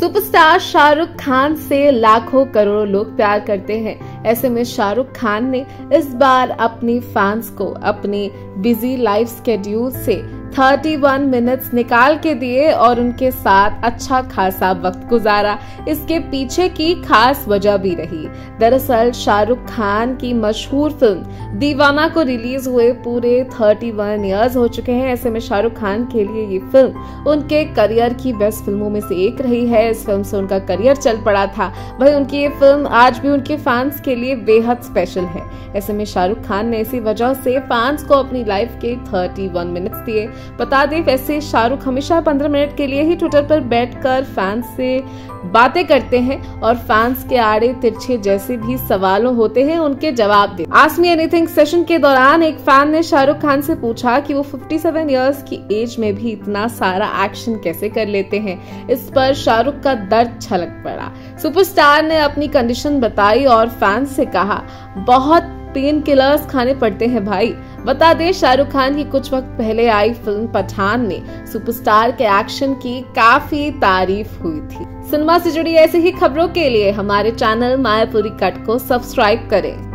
Superstar Shahrukh Khan से लाखों करोड़ों लोग प्यार करते हैं। ऐसे में शाहरुख खान ने इस बार अपनी फैंस को अपनी बिज़ी लाइफ स्केड्यूल से 31 मिनट्स निकाल के दिए और उनके साथ अच्छा खासा वक्त गुजारा। इसके पीछे की खास वजह भी रही। दरअसल, शाहरुख खान की मशहूर फ़िल्म दीवाना को रिलीज़ हुए पूरे 31 इयर्स हो चुके हैं। ऐसे में शाहरुख खान के लिए ये फ़िल्म उनके करियर की बेस्ट फ़िल्मों में से एक रही है। इस फ़िल्म से उनका करियर चल पड़ा था। वही उनकी ये फ़िल्म आज भी उनके फैंस के लिए बेहद स्पेशल है। ऐसे में शाहरुख खान ने इसी वजह से फैंस को अपनी लाइफ के 31 मिनट्स दिए। बता दें, वैसे शाहरुख हमेशा 15 मिनट के लिए ही ट्विटर पर बैठकर फैंस से बातें करते हैं और फैंस के आड़े तिरछे जैसे भी सवालों होते हैं, उनके जवाब दे। आसमी एनीथिंग सेशन के दौरान एक फ़ैन ने शाहरुख खान से पूछा कि वो 57 इयर्स की एज में भी इतना सारा एक्शन कैसे कर लेते हैं? इस पर शाहरुख का दर्द छलक पड़ा। सुपरस्टार ने अपनी कंडीशन बताई और फैंस से कहा, बहुत पेन किलर्स खाने पड़ते हैं भाई। बता दें, शाहरुख खान की कुछ वक्त पहले आई फ़िल्म पठान में। सुपरस्टार के एक्शन की काफ़ी तारीफ़ हुई थी। सिनेमा से जुड़ी ऐसी ही खबरों के लिए हमारे चैनल मायापुरी कट को सब्सक्राइब करें।